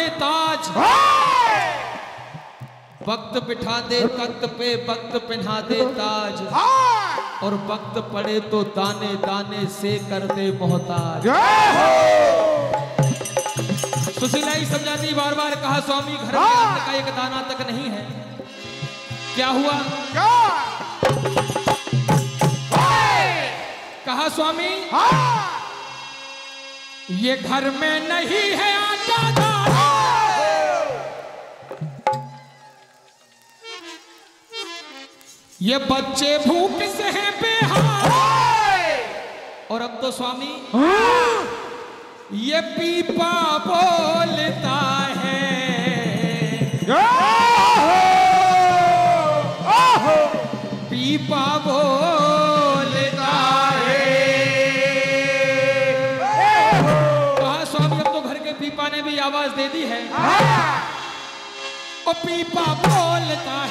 दे ताज। वक्त बिठा दे तख्त पे, वक्त पहना दे ताज। और वक्त पड़े तो दाने दाने से कर दे मोहताज। सुशीला ही समझाती बार बार कहा, स्वामी, घर का एक दाना तक नहीं है। क्या हुआ? कहा, स्वामी, ये घर में नहीं है आटा ये बच्चे भूख से हैं बेहाल। और अब तो स्वामी ये पीपा बोलता है। पीपा बोलता है। कहा स्वामी अब तो घर के पीपा ने भी आवाज़ दे दी है। और पीपा बोलता है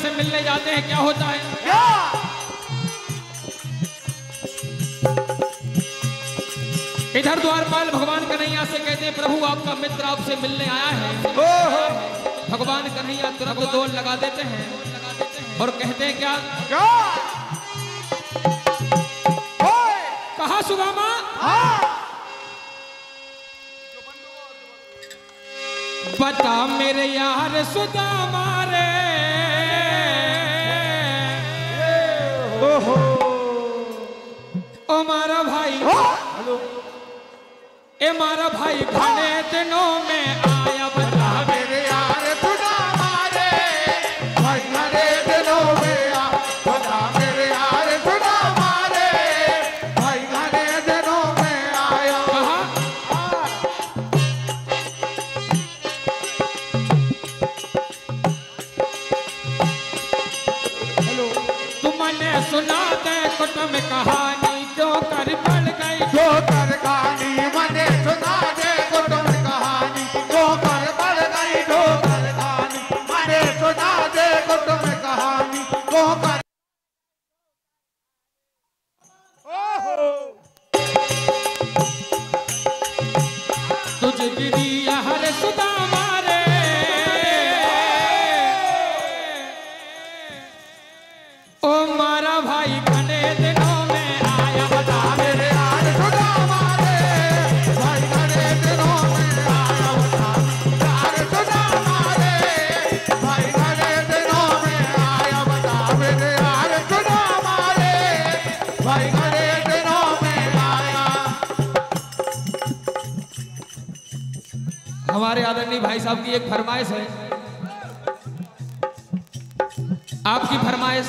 से मिलने जाते हैं क्या होता है? क्या इधर द्वारपाल भगवान कन्हैया से कहते हैं प्रभु आपका मित्र आपसे मिलने आया है। भगवान कन्हैया तुरंत दौड़ लगा देते हैं और कहते हैं क्या? क्या कहा सुदामा? हाँ बता मेरे यार सुदामा रे। भाई घने दिनों में हमारे आदरणीय भाई साहब की एक फरमाइश है। आपकी फरमाइश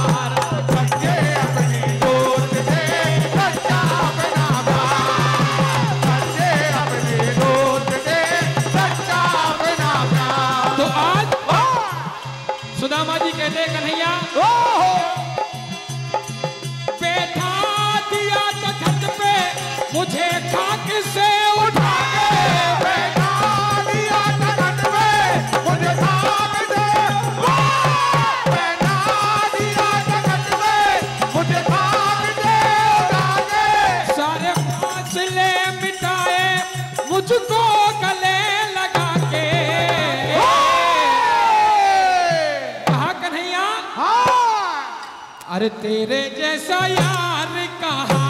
यार तेरे जैसा यार कहा।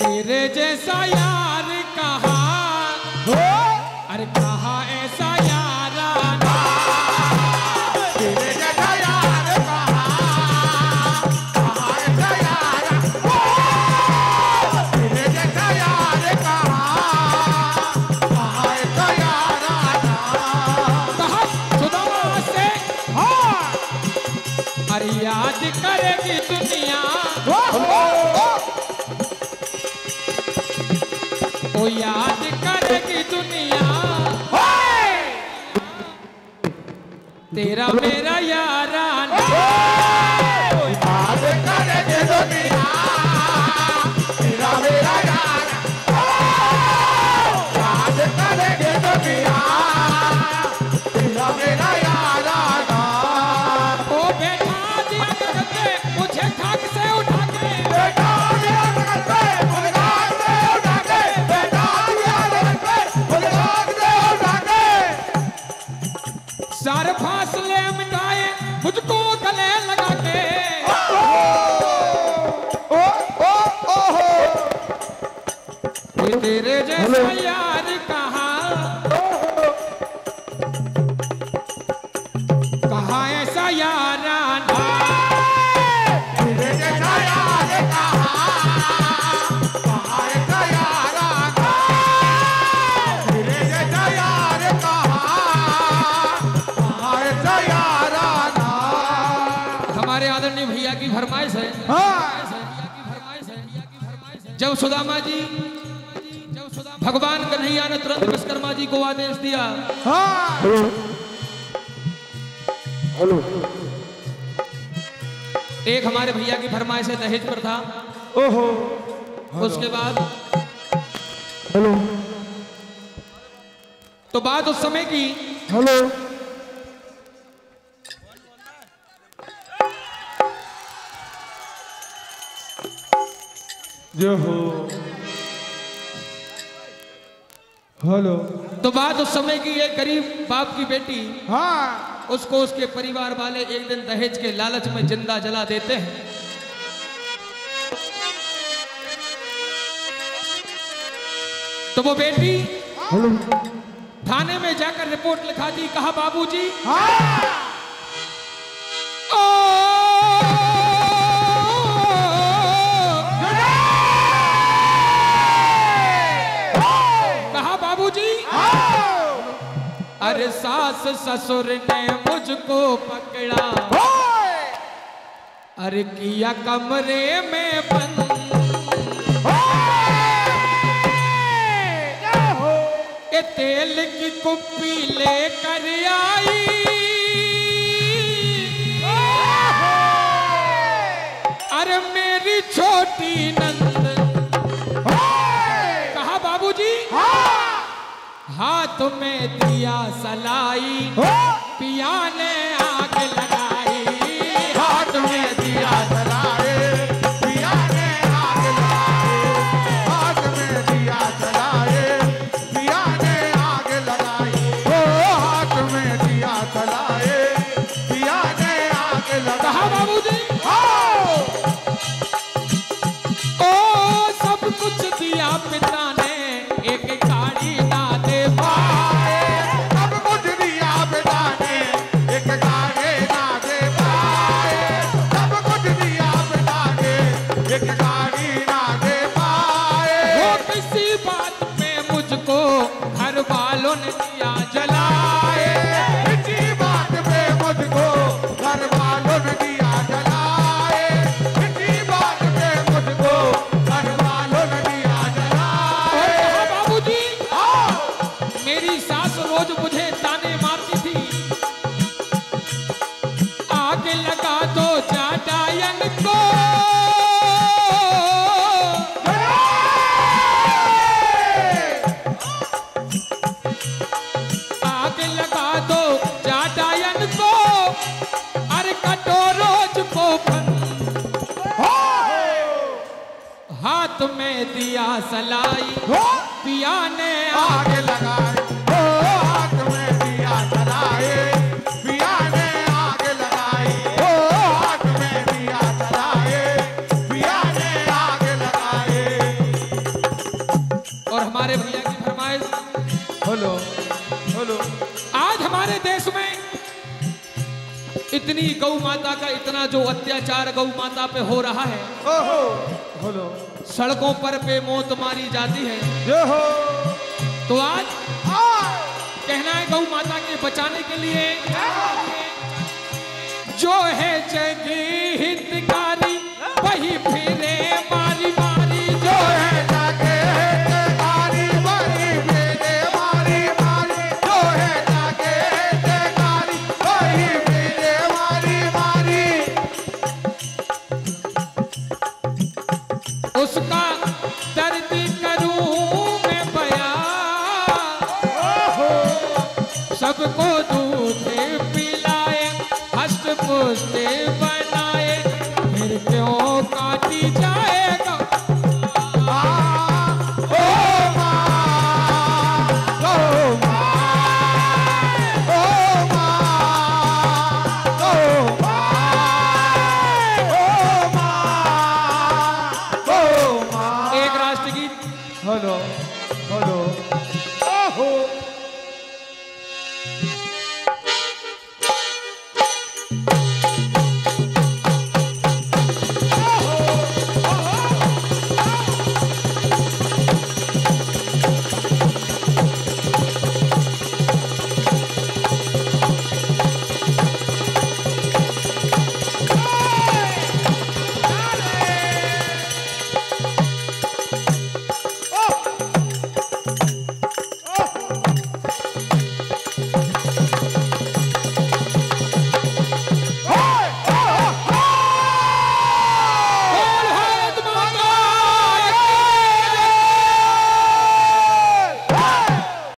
तेरे जैसा यार तेरा मेरा यार। फरमाइश है। हाँ। जब सुदामा जी भगवान कन्हैया ने तुरंत विश्वकर्मा जी को आदेश दिया। हेलो हेलो एक हमारे भैया की फरमाइश है दहेज पर था ओहो। उसके बाद हेलो। तो बात उस समय की हेलो। जो हो हेलो। तो बात उस समय की है करीब बाप की बेटी। हाँ। उसको उसके परिवार वाले एक दिन दहेज के लालच में ज़िंदा जला देते हैं। तो वो बेटी थाने में जाकर रिपोर्ट लिखा दी कहा बाबूजी हाँ। पर सास ससुर ने मुझको पकड़ा। अरे किया कमरे में बंद। के तेल की कुप्पी लेकर आई। अरे मेरी छोटी में दिया सलाई। पिया ने वालों ने दिया सलाई। हो। पिया ने आग हो में दिया जलाए पिया ने आग लगाई। हो में दिया जलाए पिया ने आग लगाए और हमारे भैया की फरमाइश बोलो बोलो। आज हमारे देश में इतनी गौ माता का इतना जो अत्याचार गौ माता पे हो रहा है ओहो सड़कों पर पे मौत मारी जाती है। तो आज कहना है गौ माता के बचाने के लिए जो है जगह हित का